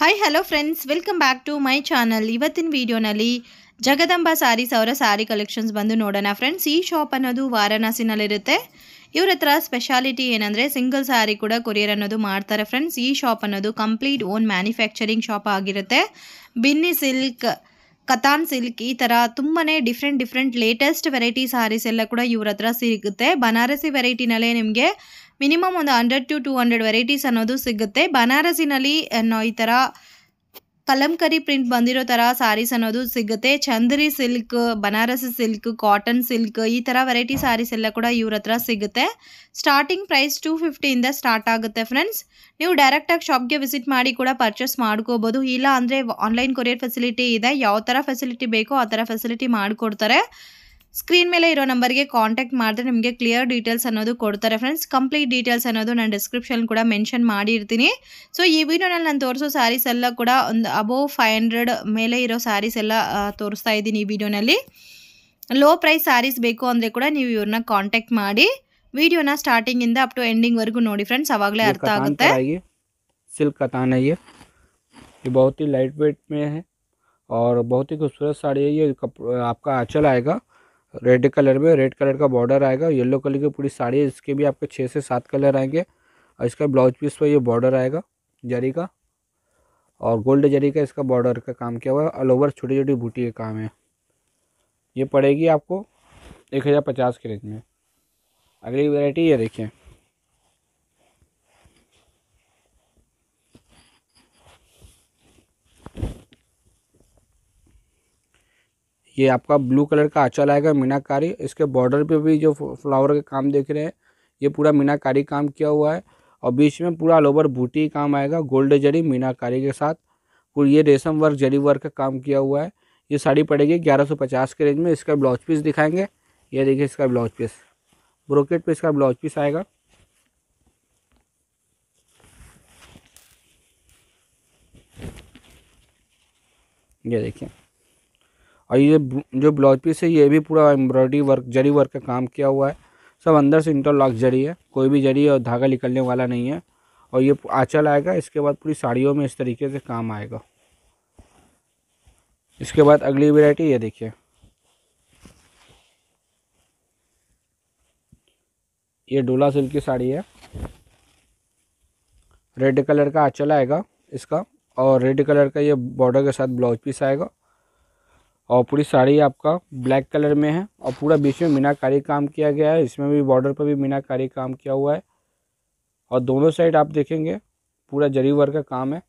Hi hello friends welcome back to my channel ಇವತ್ತಿನ ವಿಡಿಯೋನಲ್ಲಿ ಜಗದಂಬ ಸಾರೀಸ್ ಅವರ ಸಾರಿ ಕಲೆಕ್ಷನ್ಸ್ ಬಂದು ನೋಡೋಣ ಫ್ರೆಂಡ್ಸ್ ಈ ಶಾಪ್ ಅನ್ನೋದು ವಾರಣಾಸಿನಲ್ಲಿರುತ್ತೆ. ಇವ್ರ ಹತ್ರ ಸ್ಪೆಷಾಲಿಟಿ ಏನಂದರೆ ಸಿಂಗಲ್ ಸ್ಯಾರಿ ಕೂಡ ಕೊರಿಯರ್ ಅನ್ನೋದು ಮಾಡ್ತಾರೆ ಫ್ರೆಂಡ್ಸ್ ಈ ಶಾಪ್ ಅನ್ನೋದು ಕಂಪ್ಲೀಟ್ ಓನ್ ಮ್ಯಾನುಫ್ಯಾಕ್ಚರಿಂಗ್ ಶಾಪ್ ಆಗಿರುತ್ತೆ. ಬಿನ್ನಿ ಸಿಲ್ಕ್ ಕತಾನ್ ಸಿಲ್ಕ್ ಈ ಥರ ತುಂಬಾ different different latest variety saris ಎಲ್ಲ ಕೂಡ ಇವ್ರ ಹತ್ರ ಸಿಗುತ್ತೆ. ಬನಾರಸಿ ವೆರೈಟಿನಲ್ಲೇ ನಿಮಗೆ ಮಿನಿಮಮ್ ಒಂದು hundred to two hundred varieties ಅನ್ನೋದು ಸಿಗುತ್ತೆ. ಬನಾರಸಿನಲ್ಲಿ ಈ ಥರ ಕಲಂಕರಿ ಪ್ರಿಂಟ್ ಬಂದಿರೋ ಥರ ಸಾರೀಸ್ ಅನ್ನೋದು ಸಿಗುತ್ತೆ. Chanderi silk, Banarasi silk, cotton silk ಈ ಥರ ವೆರೈಟಿ ಸ್ಯಾರೀಸ್ ಎಲ್ಲ ಕೂಡ ಇವ್ರ ಹತ್ರ ಸಿಗುತ್ತೆ. ಸ್ಟಾರ್ಟಿಂಗ್ ಪ್ರೈಸ್ ಟೂ ಫಿಫ್ಟಿಯಿಂದ ಸ್ಟಾರ್ಟ್ ಆಗುತ್ತೆ ಫ್ರೆಂಡ್ಸ್. ನೀವು ಡೈರೆಕ್ಟಾಗಿ ಶಾಪ್ಗೆ ವಿಸಿಟ್ ಮಾಡಿ ಕೂಡ ಪರ್ಚೇಸ್ ಮಾಡ್ಕೋಬೋದು. ಇಲ್ಲ ಅಂದರೆ ಆನ್ಲೈನ್ ಕೊರಿಯರ್ ಫೆಸಿಲಿಟಿ ಇದೆ. ಯಾವ ಥರ ಫೆಸಿಲಿಟಿ ಬೇಕೋ ಆ ಥರ ಫೆಸಿಲಿಟಿ ಮಾಡಿಕೊಡ್ತಾರೆ. ಸ್ಕ್ರೀನ್ ಮೇಲೆ ಇರೋ ನಂಬರ್ಗೆ ಕಾಂಟ್ಯಾಕ್ಟ್ ಮಾಡಿದ್ರೆ ನಿಮಗೆ ಕ್ಲಿಯರ್ ಡೀಟೇಲ್ಸ್ ಅನ್ನೋದು ಕೊಡ್ತಾರೆ ಫ್ರೆಂಡ್ಸ್ ಕಂಪ್ಲೀಟ್ ಡೀಟೇಲ್ಸ್ ಅನ್ನೋದು ನಾನು ಡಿಸ್ಕ್ರಿಪ್ಷನ್ ಕೂಡ ಮೆನ್ಷನ್ ಮಾಡಿರ್ತೀನಿ ಸೊ ಈ ವಿಡಿಯೋನಲ್ಲಿ ನಾನು ತೋರಿಸೋ ಸ್ಯಾರೀಸ್ ಎಲ್ಲ ಕೂಡ ಒಂದು ಅಬೋವ್ ಫೈವ್ ಹಂಡ್ರೆಡ್ ಮೇಲೆ ಇರೋ ಸ್ಯಾರೀಸ್ ಎಲ್ಲ ಆ, ತೋರಿಸ್ತಾ ಇದ್ದೀನಿ ಈ ವಿಡಿಯೋನಲ್ಲಿ ಲೋ ಪ್ರೈಸ್ ಸ್ಯಾರೀಸ್ ಬೇಕು ಅಂದರೆ ಕೂಡ ನೀವು ಇವ್ರನ್ನ ಕಾಂಟ್ಯಾಕ್ಟ್ ಮಾಡಿ ವಿಡಿಯೋನ ಸ್ಟಾರ್ಟಿಂಗಿಂದ ಅಪ್ ಟು ಎಂಡಿಂಗ್ವರೆಗೂ ನೋಡಿ ಫ್ರೆಂಡ್ಸ್ ಅವಾಗಲೇ ये ಅರ್ಥ कतान ಆಗುತ್ತೆ पर आइए सिल्क कतान है ये ये बहुत ही लाइट वेट में है और बहुत ही खूबसूरत साड़ी है ये कप, आपका आंचल आएगा रेड कलर में रेड कलर का बॉर्डर आएगा येलो कलर की पूरी साड़ी है इसके भी आपके छः से सात कलर आएँगे, और इसका ब्लाउज पीस पर ये बॉर्डर आएगा जरी का, और गोल्ड जरी का इसका बॉर्डर का काम किया हुआ है ऑल ओवर छोटी छोटी बूटी का काम है। ये पड़ेगी आपको एक हज़ार पचास के रेंज में। अगली वेराइटी ये देखिए ये आपका ब्लू कलर का आंचल आएगा, मीनाकारी। इसके बॉर्डर पे भी जो फ्लावर का काम देख रहे हैं, ये पूरा मीनाकारी काम किया हुआ है। और बीच में पूरा ऑल ओवर बूटी काम आएगा, गोल्ड जरी, मीनाकारी के साथ। पूरी ये रेशम वर्क, जरी वर्क का काम किया हुआ है। ये साड़ी पड़ेगी ग्यारह सौ पचास के रेंज में। इसका ब्लाउज पीस दिखाएँगे। ये देखिए इसका ब्लाउज पीस। ब्रोकेट पे इसका ब्लाउज पीस आएगा। ये देखिए। और ये जो ब्लाउज पीस है, ये भी पूरा एम्ब्रॉयडरी वर्क, जरी वर्क का काम किया हुआ है। सब अंदर से इंटरलॉक जरी है, कोई भी जरी और धागा निकलने वाला नहीं है। और ये आँचल आएगा, इसके बाद पूरी साड़ियों में इस तरीके से काम आएगा। इसके बाद अगली वैरायटी ये देखिए। ये डोला सिल्क की साड़ी है। रेड कलर का आंचल आएगा इसका, और रेड कलर का ये बॉर्डर के साथ ब्लाउज पीस आएगा। और पूरी साड़ी आपका ब्लैक कलर में है और पूरा बीच में मीनाकारी काम किया गया है। इसमें भी बॉर्डर पर भी मीनाकारी काम किया हुआ है। और दोनों साइड आप देखेंगे, पूरा जरी वर्क का काम है।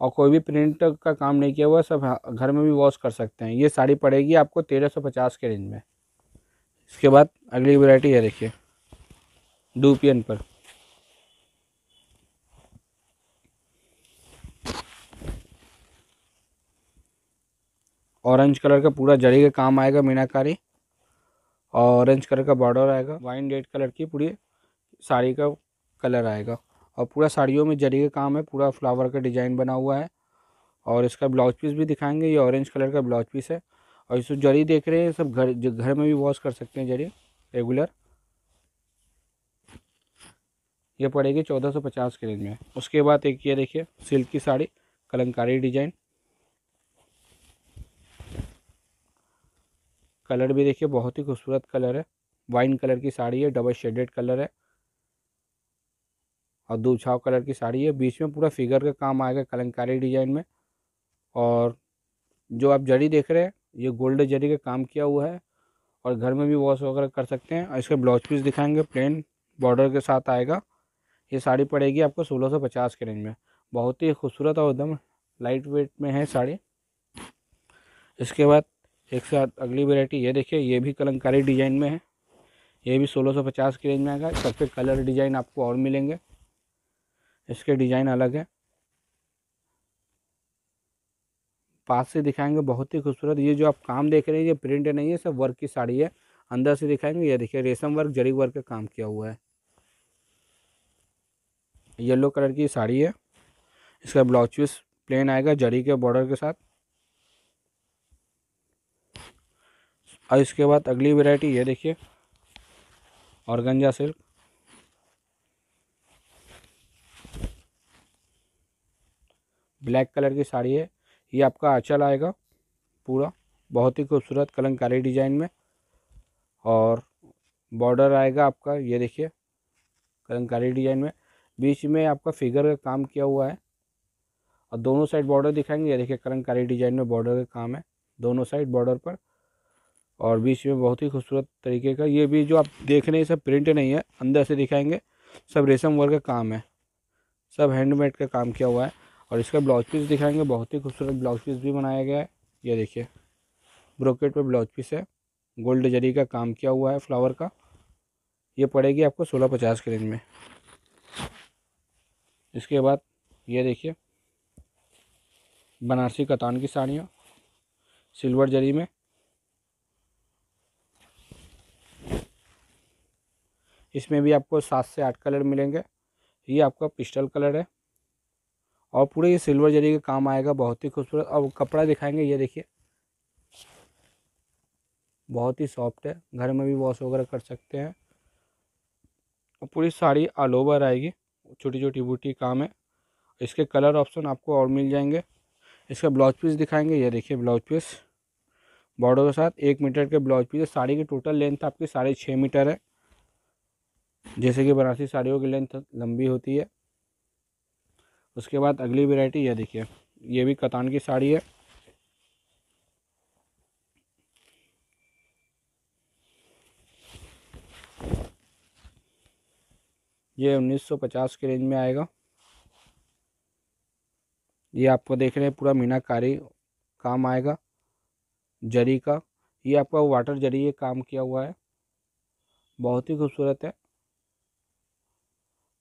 और कोई भी प्रिंट का काम नहीं किया हुआ, सब हा- घर में भी वॉश कर सकते हैं। ये साड़ी पड़ेगी आपको तेरह सौ पचास के रेंज में। इसके बाद अगली वैरायटी है, देखिए, डूपियन पर। ऑरेंज कलर का पूरा जरी का काम आएगा, मीनाकारी। और ऑरेंज कलर का बॉर्डर आएगा, वाइन रेड कलर की पूरी साड़ी का कलर आएगा। और पूरा साड़ियों में जरी का काम है, पूरा फ्लावर का डिज़ाइन बना हुआ है। और इसका ब्लाउज पीस भी दिखाएँगे, ये ऑरेंज कलर का ब्लाउज पीस है। और इस जरी देख रहे हैं, सब घर घर में भी वॉश कर सकते हैं जरी रेगुलर। ये पड़ेगी चौदह सौ पचास के रेंज में। उसके बाद एक ये देखिए, सिल्क की साड़ी, कलंकारी डिज़ाइन। कलर भी देखिए, बहुत ही खूबसूरत कलर है। वाइन कलर की साड़ी है, डबल शेडेड कलर है। और दो छाव कलर की साड़ी है। बीच में पूरा फिगर का काम आएगा कलंकारी डिज़ाइन में। और जो आप जरी देख रहे हैं, ये गोल्ड जरी का काम किया हुआ है। और घर में भी वॉश वगैरह कर सकते हैं। और इसका ब्लाउज पीस दिखाएँगे, प्लेन बॉर्डर के साथ आएगा। ये साड़ी पड़ेगी आपको सोलह सौ पचास के रेंज में। बहुत ही खूबसूरत और एकदम लाइट वेट में है साड़ी। इसके बाद एक साथ अगली वैरायटी ये देखिए, ये भी कलंकारी डिज़ाइन में है। ये भी सोलह सौ पचास की रेंज में आएगा। सब कलर डिज़ाइन आपको और मिलेंगे। इसके डिज़ाइन अलग है। पास से दिखाएँगे, बहुत ही खूबसूरत। ये जो आप काम देख रहे हैं, ये प्रिंट नहीं है, सब वर्क की साड़ी है। अंदर से दिखाएँगे, ये देखिए, रेशम वर्क जरी वर्क का काम किया हुआ है। येलो कलर की साड़ी है। इसका ब्लाउज पीस प्लेन आएगा, जरी के बॉर्डर के साथ। और इसके बाद अगली वैरायटी, ये देखिए, और गंजा सिल्क। ब्लैक कलर की साड़ी है। ये आपका आंचल आएगा पूरा, बहुत ही खूबसूरत कलंकारी डिज़ाइन में। और बॉर्डर आएगा आपका, ये देखिए, कलंकारी डिज़ाइन में। बीच में आपका फिगर का काम किया हुआ है। और दोनों साइड बॉर्डर दिखाएँगे, ये देखिए, कलंकारी डिज़ाइन में बॉर्डर का काम है। दोनों साइड बॉर्डर पर और बीच में बहुत ही खूबसूरत तरीके का, ये भी जो आप देख रहे हैं सब प्रिंट नहीं है, अंदर से दिखाएँगे। सब रेशम वर्क का काम है। सब हैंडमेड का काम किया हुआ है और इसका ब्लाउज पीस दिखाएँगे, बहुत ही खूबसूरत ब्लाउज पीस भी बनाया गया है। ये देखिए ब्रोकेट पे ब्लाउज पीस है। गोल्ड जरी का काम किया हुआ है फ्लावर का। ये पड़ेगी आपको सोलह पचास के रेंज में। इसके बाद ये देखिए, बनारसी कतान की साड़ियाँ, सिल्वर जरी में इसमें भी आपको सात से आठ कलर मिलेंगे। ये आपका पिस्टल कलर है। और पूरे ये सिल्वर जरी का काम आएगा, बहुत ही खूबसूरत। और कपड़ा दिखाएँगे, ये देखिए। बहुत ही सॉफ्ट है, घर में भी वॉश वगैरह कर सकते हैं। और पूरी साड़ी ऑल ओवर आएगी छोटी छोटी बूटी काम है। इसके कलर ऑप्शन आपको और मिल जाएँगे। इसका ब्लाउज पीस दिखाएँगे, ये देखिए ब्लाउज पीस। बॉर्डर के साथ एक मीटर के ब्लाउज पीस साड़ी की टोटल लेंथ आपकी साढ़े छः मीटर है। जैसे कि बनारसी साड़ियों की लेंथ लंबी होती है। उसके बाद अगली वेराइटी यह देखिए, ये भी कतान की साड़ी है। ये 1950 के रेंज में आएगा। ये आपको देख रहे हैं, पूरा मीनाकारी काम आएगा, जरी का। ये आपका वाटर जरी ये काम किया हुआ है। बहुत ही खूबसूरत है।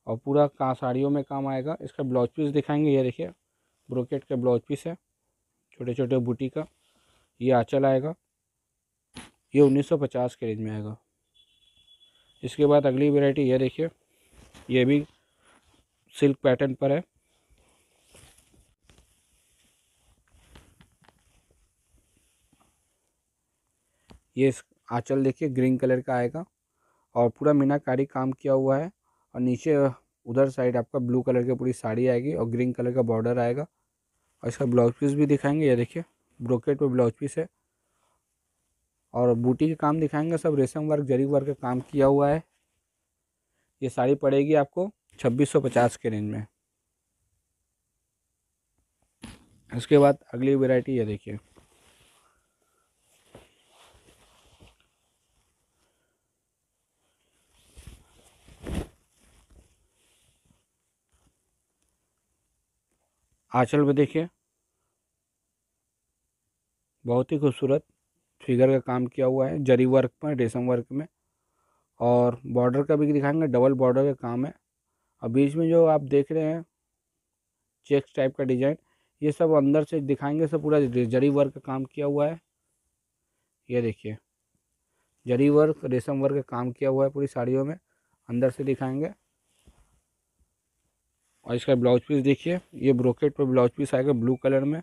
और पूरा का, साड़ियों में काम आएगा। इसका ब्लाउज पीस दिखाएँगे, ये देखिए। ब्रोकेट का ब्लाउज पीस है। छोटे छोटे बूटी का। ये आँचल आएगा। ये 1950 के रेंज में आएगा। इसके बाद अगली वैरायटी, ये देखिए। ये भी सिल्क पैटर्न पर है। ये आंचल देखिए, ग्रीन कलर का आएगा। और पूरा मीनाकारी काम किया हुआ है। और नीचे उधर साइड आपका ब्लू कलर की पूरी साड़ी आएगी और ग्रीन कलर का बॉर्डर आएगा। और इसका ब्लाउज पीस भी दिखाएँगे, ये देखिए, ब्रोकेट पे ब्लाउज पीस है। और बूटी के काम दिखाएँगे, सब रेशम वर्क जरी वर्क का काम किया हुआ है। ये साड़ी पड़ेगी आपको छब्बीस सौ पचास के रेंज में। इसके बाद अगली वेराइटी ये देखिए। आंचल में देखिए। बहुत ही खूबसूरत फिगर का काम किया हुआ है, जरी वर्क पर रेशम वर्क में। और बॉर्डर का भी दिखाएँगे डबल बॉर्डर का काम है। और बीच में जो आप देख रहे हैं चेक्स टाइप का डिज़ाइन ये सब अंदर से दिखाएँगे, सब पूरा जरी वर्क का काम किया हुआ है। ये देखिए, जरी वर्क रेशम वर्क का काम किया हुआ है पूरी साड़ियों में, अंदर से दिखाएँगे। और इसका ब्लाउज पीस देखिए, ये ब्रोकेट पर ब्लाउज पीस आएगा ब्लू कलर में।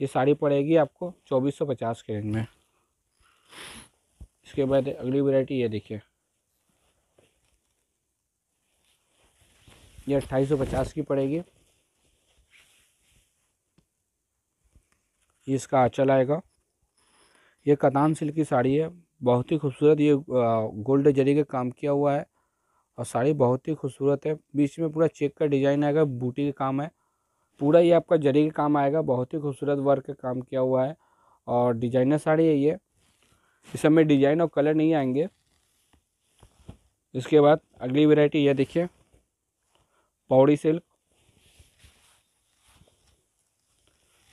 ये साड़ी पड़ेगी आपको चौबीस सौ पचास के रेंज में। इसके बाद अगली वैरायटी ये देखिए। ये अट्ठाईस सौ पचास की पड़ेगी। ये इसका आँचल आएगा। ये कतान सिल्क की साड़ी है। बहुत ही खूबसूरत ये गोल्ड जरी का काम किया हुआ है। और साड़ी बहुत ही खूबसूरत है। बीच में पूरा चेक का डिज़ाइन आएगा, बूटी का काम है। पूरा ये आपका जरी का काम आएगा, बहुत ही खूबसूरत वर्क का काम किया हुआ है और डिज़ाइनर साड़ी है ये। इस समय डिज़ाइन और कलर नहीं आएँगे। इसके बाद अगली वैरायटी ये देखिए, पौड़ी सिल्क।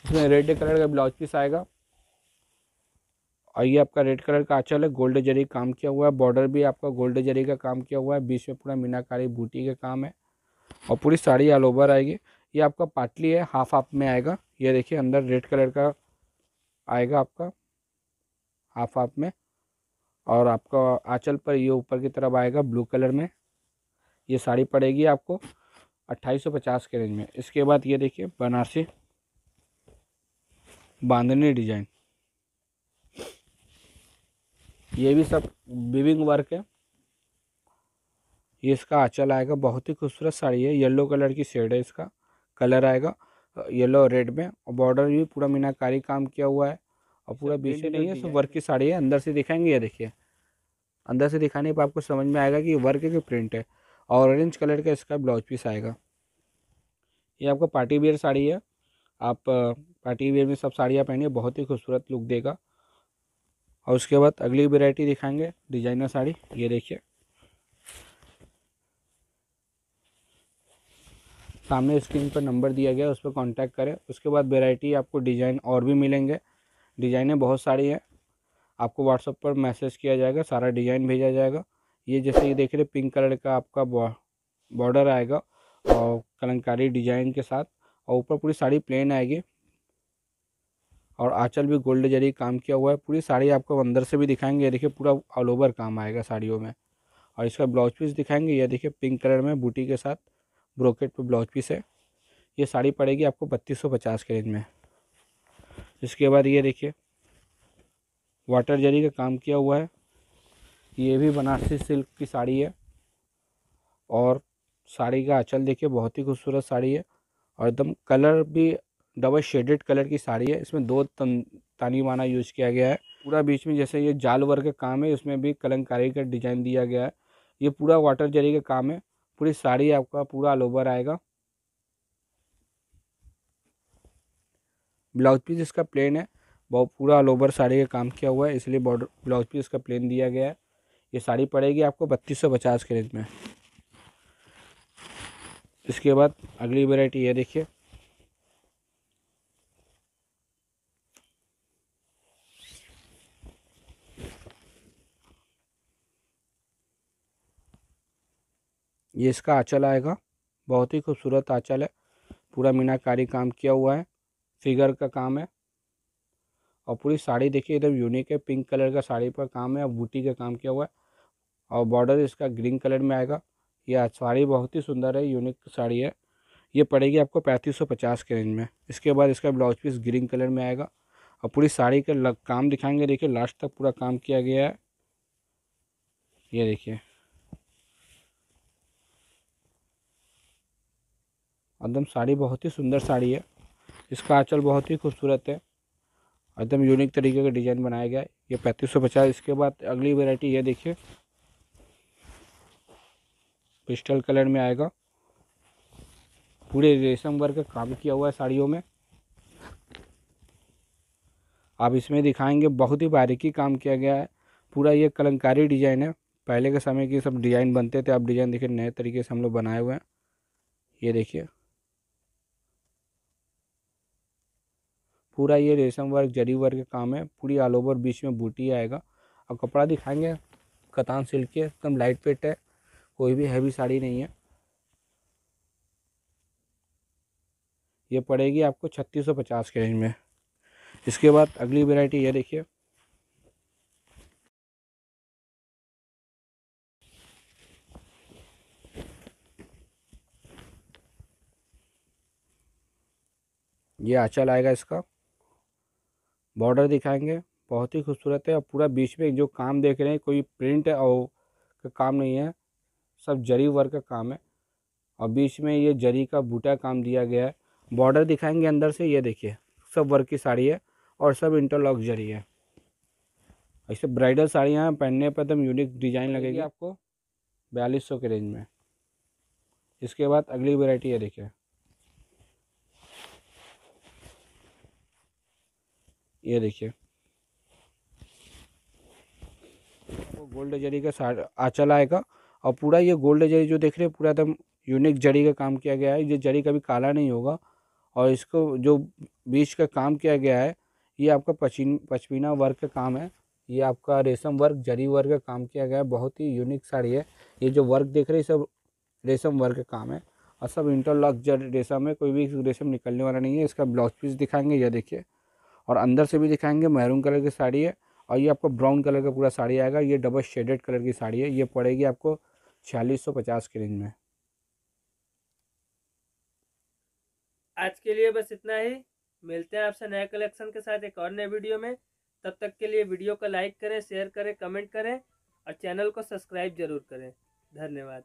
इसमें रेड कलर का ब्लाउज पीस आएगा। और ये आपका रेड कलर का आंचल है, गोल्ड जरी काम किया हुआ है, बॉर्डर भी आपका गोल्ड जरी का काम किया हुआ है, बीच में पूरा मीनाकारी बूटी का काम है और पूरी साड़ी ऑल ओवर आएगी। ये आपका पाटली है हाफ़ हाफ़ में आएगा। ये देखिए, अंदर रेड कलर का आएगा आपका हाफ़ हाफ़ में। और आपका आंचल पर ये ऊपर की तरफ़ आएगा ब्लू कलर में। ये साड़ी पड़ेगी आपको अट्ठाईस सौ पचास के रेंज में। इसके बाद ये देखिए, बनारसी बांधनी डिज़ाइन ये भी सब विविंग वर्क है। ये इसका आंचल आएगा बहुत ही खूबसूरत साड़ी है। येलो कलर की शेड है इसका कलर आएगा येलो और रेड में। और बॉर्डर भी पूरा मीनाकारी काम किया हुआ है और पूरा बीच में नहीं है सब वर्क की साड़ी है। अंदर से दिखाएँगे ये देखिए। अंदर से दिखाने पर आपको समझ में आएगा कि वर्क कि प्रिंट है। और ऑरेंज कलर का इसका ब्लाउज पीस आएगा। ये आपका पार्टी वेयर साड़ी है। आप पार्टी वेयर में सब साड़ियाँ पहनिए बहुत ही खूबसूरत लुक देगा। और उसके बाद अगली वेराइटी दिखाएँगे डिज़ाइनर साड़ी। ये देखिए। सामने स्क्रीन पर नंबर दिया गया, उस पर कॉन्टैक्ट करें। उसके बाद वेराइटी आपको डिज़ाइन और भी मिलेंगे। डिज़ाइनें बहुत सारी हैं। आपको व्हाट्सअप पर मैसेज किया जाएगा, सारा डिज़ाइन भेजा जाएगा। ये जैसे ये देख रहे पिंक कलर का आपका बॉर्डर आएगा और कलंकारी डिज़ाइन के साथ और ऊपर पूरी साड़ी प्लेन आएगी। और आंचल भी गोल्ड जरी काम किया हुआ है। पूरी साड़ी आपको अंदर से भी दिखाएँगे। देखिए पूरा ऑल ओवर काम आएगा साड़ियों में। और इसका ब्लाउज पीस दिखाएँगे। ये देखिए पिंक कलर में बूटी के साथ ब्रोकेट पे ब्लाउज पीस है। ये साड़ी पड़ेगी आपको बत्तीस सौ पचास के रेंज में। इसके बाद ये देखिए वाटर जरी का काम किया हुआ है। ये भी बनारसी सिल्क की साड़ी है। और साड़ी का आंचल देखिए बहुत ही खूबसूरत साड़ी है। और एकदम कलर भी डबल शेडेड कलर की साड़ी है। इसमें दो तन, तानी माना यूज़ किया गया है। पूरा बीच में जैसे ये जाल वर्क का काम है, इसमें भी कलंकारी का डिज़ाइन दिया गया है। ये पूरा वाटर जरी का काम है। पूरी साड़ी आपका पूरा ऑल ओवर आएगा। ब्लाउज पीस इसका प्लेन है। बहुत पूरा ऑल ओवर साड़ी का काम किया हुआ है, इसलिए बॉर्डर ब्लाउज पीस इसका प्लेन दिया गया है। ये साड़ी पड़ेगी आपको बत्तीस सौ पचास के रेंज में। इसके बाद अगली वेराइटी ये देखिए। ये इसका आँचल आएगा। बहुत ही खूबसूरत आँचल है। पूरा मीनाकारी काम किया हुआ है। फिगर का काम है। और पूरी साड़ी देखिए एकदम यूनिक है। पिंक कलर का साड़ी पर काम है। और बूटी का काम किया हुआ है। और बॉर्डर इसका ग्रीन कलर में आएगा। ये साड़ी बहुत ही सुंदर है। यूनिक साड़ी है। ये पड़ेगी आपको पैंतीस सौ पचास के रेंज में। इसके बाद इसका ब्लाउज पीस ग्रीन कलर में आएगा। और पूरी साड़ी का काम दिखाएँगे। देखिए, लास्ट तक पूरा काम किया गया है। ये देखिए। एकदम साड़ी बहुत ही सुंदर साड़ी है। इसका आंचल बहुत ही खूबसूरत है। एकदम यूनिक तरीके का डिज़ाइन बनाया गया है। ये पैंतीस सौ पचास, इसके बाद अगली वेराइटी ये देखिए। पिस्टल कलर में आएगा। पूरे रेशम वर्क का काम किया हुआ है साड़ियों में। आप इसमें दिखाएँगे, बहुत ही बारीकी काम किया गया है। पूरा ये कलंकारी डिज़ाइन है। पहले के समय की सब डिज़ाइन बनते थे, अब डिज़ाइन देखिए नए तरीके से हम लोग बनाए हुए हैं। ये देखिए। पूरा ये रेशम वर्क जरी वर्क का काम है। पूरी ऑल ओवर बीच में बूटी आएगा। और कपड़ा दिखाएँगे, कतान सिल्क के, एकदम लाइट वेट है। कोई भी हैवी साड़ी नहीं है। ये पड़ेगी आपको छत्तीस सौ पचास के रेंज में। इसके बाद अगली वेराइटी ये देखिए। ये आंचल आएगा इसका। बॉर्डर दिखाएँगे बहुत ही खूबसूरत है और पूरा बीच में जो काम देख रहे हैं कोई प्रिंट और का काम नहीं है सब जरी वर्क का काम है। और बीच में ये जरी का बूटा काम दिया गया है। बॉर्डर दिखाएँगे अंदर से ये देखिए सब वर्क की साड़ी है और सब इंटरलॉक जरी है। ऐसे ब्राइडल साड़ियाँ पहनने पर एकदम यूनिक डिज़ाइन लगेगी आपको बयालीस सौ के रेंज में। इसके बाद अगली वेराइटी है देखिए। ये देखिए। वो गोल्ड जरी का आँचल आएगा और पूरा ये गोल्ड जरी जो देख रहे हैं, पूरा एकदम यूनिक जरी का काम किया गया है। ये जरी कभी काला नहीं होगा और इसको जो बीच का काम किया गया है, ये आपका पचीन, पचमीना वर्क का काम है। ये आपका रेशम वर्क जरी वर्क का काम किया गया है। बहुत ही यूनिक साड़ी है। ये जो वर्क देख रहे हैं, सब रेशम वर्क का काम है। और सब इंटरलॉक जर रेशम है, कोई भी रेशम निकलने वाला नहीं है। इसका ब्लाउज पीस दिखाएँगे यह देखिए। और अंदर से भी दिखाएँगे, मैरून कलर की साड़ी है और ये आपको ब्राउन कलर का पूरा साड़ी आएगा, ये डबल शेडेड कलर की साड़ी है, ये पड़ेगी आपको छियालीस सौ पचास के रेंज में। आज के लिए बस इतना ही, मिलते हैं आपसे नए कलेक्शन के साथ एक और नए वीडियो में। तब तक के लिए वीडियो को लाइक करें, शेयर करें, कमेंट करें और चैनल को सब्सक्राइब ज़रूर करें। धन्यवाद।